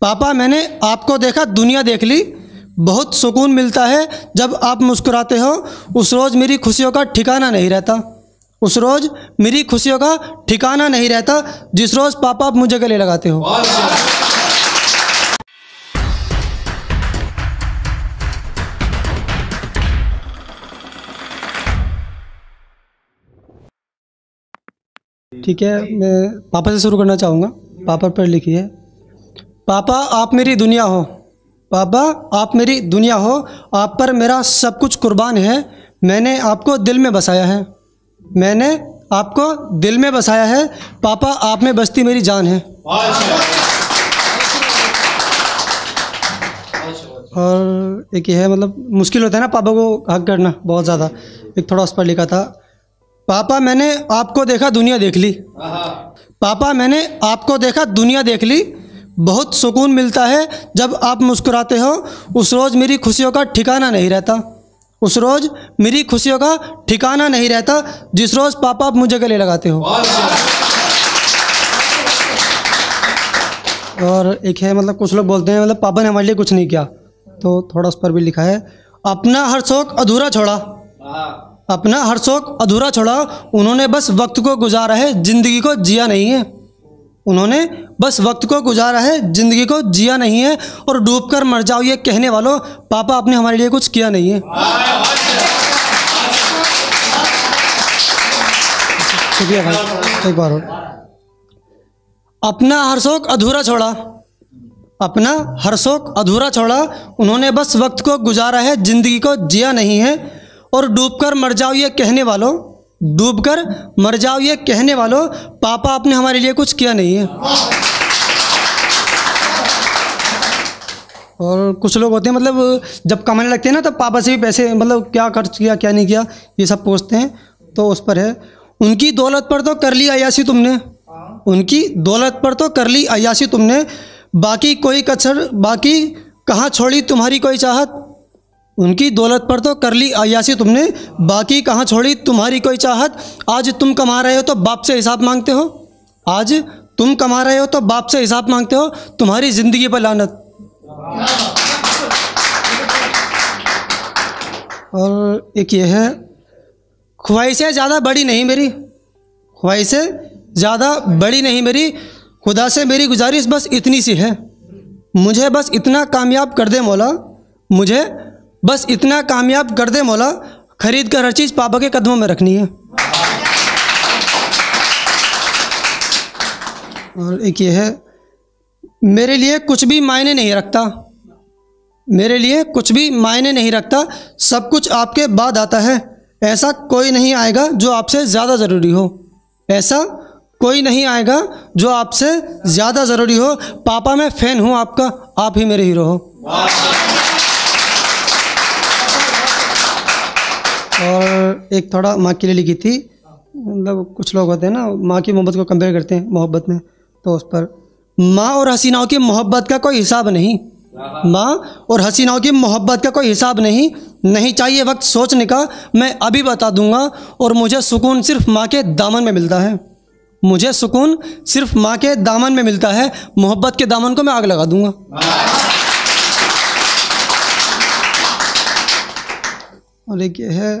पापा मैंने आपको देखा दुनिया देख ली। बहुत सुकून मिलता है जब आप मुस्कुराते हो। उस रोज़ मेरी खुशियों का ठिकाना नहीं रहता। उस रोज़ मेरी खुशियों का ठिकाना नहीं रहता जिस रोज़ पापा आप मुझे गले लगाते हो। अच्छा। ठीक है मैं पापा से शुरू करना चाहूँगा। पापा पर लिखी है। पापा आप मेरी दुनिया हो। पापा आप मेरी दुनिया हो। आप पर मेरा सब कुछ कुर्बान है। मैंने आपको दिल में बसाया है। मैंने आपको दिल में बसाया है। पापा आप में बसती मेरी जान है। और एक ये है मतलब मुश्किल होता है ना पापा को हक करना बहुत ज़्यादा। एक थोड़ा उस पर लिखा था पापा मैंने आपको देखा दुनिया देख ली। पापा मैंने आपको देखा दुनिया देख ली। बहुत सुकून मिलता है जब आप मुस्कुराते हो। उस रोज़ मेरी खुशियों का ठिकाना नहीं रहता। उस रोज़ मेरी खुशियों का ठिकाना नहीं रहता जिस रोज़ पापा आप मुझे गले लगाते हो। अच्छा। और एक है मतलब कुछ लोग बोलते हैं मतलब पापा ने हमारे लिए कुछ नहीं किया। तो थोड़ा उस पर भी लिखा है अपना हर शौक अधूरा छोड़ा। अपना हर शौक अधूरा छोड़ा। उन्होंने बस वक्त को गुजारा है ज़िंदगी को जिया नहीं है। उन्होंने, बस वक्त को गुजारा है, ज़िंदगी को जिया नहीं है और डूब कर मर जाओ, ये कहने वालों, पापा आपने हमारे लिए कुछ किया नहीं है। शुक्रिया भाई, एक बार और। अपना हर शौक अधूरा छोड़ा। अपना हर शौक अधूरा छोड़ा। उन्होंने, बस वक्त को गुजारा है, ज़िंदगी को जिया नहीं है और डूबकर मर जाओ, ये कहने वालों डूबकर मर जाओ, ये कहने वालों, पापा आपने हमारे लिए कुछ किया नहीं है। और कुछ लोग होते हैं मतलब जब कमाने लगते हैं ना, तब पापा से भी पैसे मतलब क्या खर्च किया, क्या नहीं किया, ये सब पूछते हैं तो उस पर है। उनकी दौलत पर तो कर ली अयासी तुमने। उनकी दौलत पर तो कर ली अयासी तुमने। बाकी कोई कसर बाकी कहाँ छोड़ी तुम्हारी कोई चाहत? उनकी दौलत पर तो कर ली अयासी तुमने, बाकी कहाँ छोड़ी तुम्हारी कोई चाहत? आज तुम कमा रहे हो तो बाप से हिसाब मांगते हो। आज तुम कमा रहे हो तो बाप से हिसाब मांगते हो, तुम्हारी ज़िंदगी पर लानत। और एक ये है, ख्वाहिशें ज़्यादा बड़ी नहीं मेरी। ख्वाहिशें ज़्यादा बड़ी नहीं मेरी। खुदा से मेरी गुजारिश बस इतनी सी है। मुझे बस इतना कामयाब कर दे मौला। मुझे बस इतना कामयाब कर दे मौला, खरीद कर हर चीज़ पापा के कदमों में रखनी है। और एक ये है, मेरे लिए कुछ भी मायने नहीं रखता। मेरे लिए कुछ भी मायने नहीं रखता, सब कुछ आपके बाद आता है। ऐसा कोई नहीं आएगा जो आपसे ज़्यादा ज़रूरी हो। ऐसा कोई नहीं आएगा जो आपसे ज़्यादा ज़रूरी हो। पापा मैं फ़ैन हूँ आपका, आप ही मेरे हीरो हो। और एक थोड़ा माँ के लिए लिखी थी। मतलब कुछ लोग होते हैं ना, माँ की मोहब्बत को कंपेयर करते हैं मोहब्बत में तो उस पर, माँ और हसीनाओं की मोहब्बत का कोई हिसाब नहीं। माँ और हसीनाओं की मोहब्बत का कोई हिसाब नहीं नहीं चाहिए वक्त सोचने का, मैं अभी बता दूँगा, और मुझे सुकून सिर्फ़ माँ के दामन में मिलता है। मुझे सुकून सिर्फ़ माँ के दामन में मिलता है, मोहब्बत के दामन को मैं आग लगा दूँगा। और एक ये है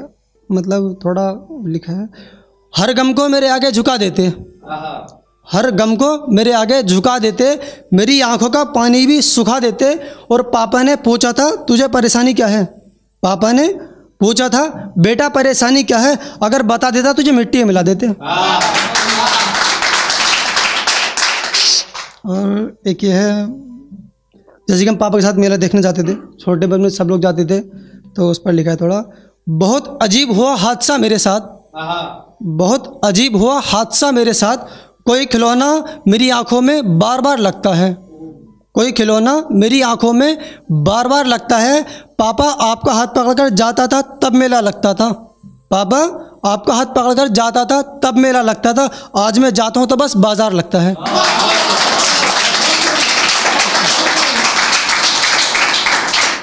मतलब थोड़ा लिखा है हर गम को मेरे आगे झुका देते। हर गम को मेरे आगे झुका देते मेरी आँखों का पानी भी सुखा देते। और पापा ने पूछा था तुझे परेशानी क्या है? पापा ने पूछा था बेटा परेशानी क्या है? अगर बता देता तुझे मिट्टी मिला देते। और एक ये है जैसे कि हम पापा के साथ मेला देखने जाते थे छोटे बचपन में सब लोग जाते थे। तो उस पर लिखा है थोड़ा बहुत अजीब हुआ हादसा मेरे साथ। बहुत अजीब हुआ हादसा मेरे साथ। कोई खिलौना मेरी आँखों में बार बार लगता है। कोई खिलौना मेरी आँखों में बार बार लगता है। पापा आपका हाथ पकड़कर जाता था तब मेला लगता था। पापा आपका हाथ पकड़कर जाता था तब मेला लगता था। आज मैं जाता हूँ तो बस बाज़ार लगता है।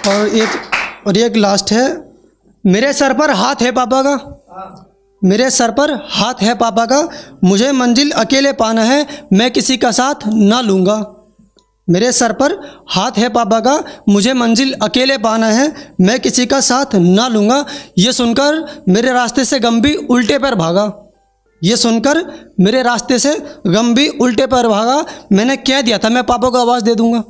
और एक और एक लास्ट है। मेरे सर पर हाथ है पापा का। मेरे सर पर हाथ है पापा का। मुझे मंजिल अकेले पाना है। मैं किसी का साथ ना लूँगा। मेरे सर पर हाथ है पापा का। मुझे मंजिल अकेले पाना है। मैं किसी का साथ ना लूँगा। ये सुनकर मेरे रास्ते से गम भी उल्टे पर भागा। ये सुनकर मेरे रास्ते से गम भी उल्टे पर भागा। मैंने कह दिया था, मैं पापा को आवाज़ दे दूँगा।